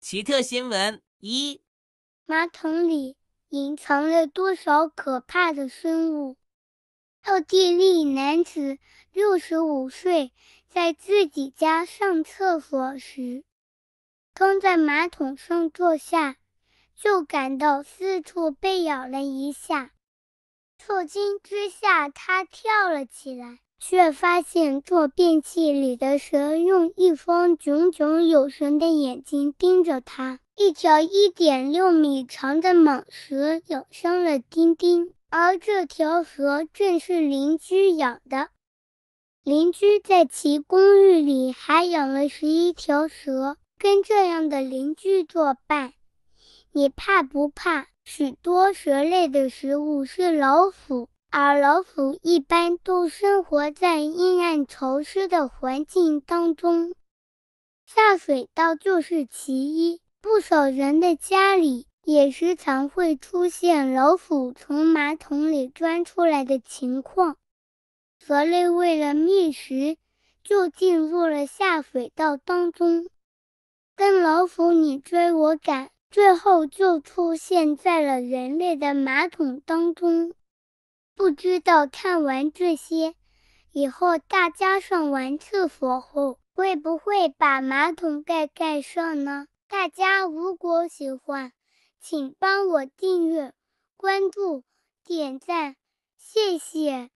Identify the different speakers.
Speaker 1: 奇特新闻一：
Speaker 2: 马桶里隐藏了多少可怕的生物？奥地利男子六十五岁，在自己家上厕所时，刚在马桶上坐下，就感到四处被咬了一下。受惊之下，他跳了起来。却发现坐便器里的蛇用一双炯炯有神的眼睛盯着他。一条一点六米长的蟒蛇咬伤了丁丁，而这条蛇正是邻居养的。邻居在其公寓里还养了十一条蛇。跟这样的邻居作伴，你怕不怕？许多蛇类的食物是老鼠。而老鼠一般都生活在阴暗潮湿的环境当中，下水道就是其一。不少人的家里也时常会出现老鼠从马桶里钻出来的情况。蛇类为了觅食，就进入了下水道当中，跟老鼠你追我赶，最后就出现在了人类的马桶当中。不知道看完这些以后，大家上完厕所后会不会把马桶盖盖上呢？大家如果喜欢，请帮我订阅、关注、点赞，谢谢。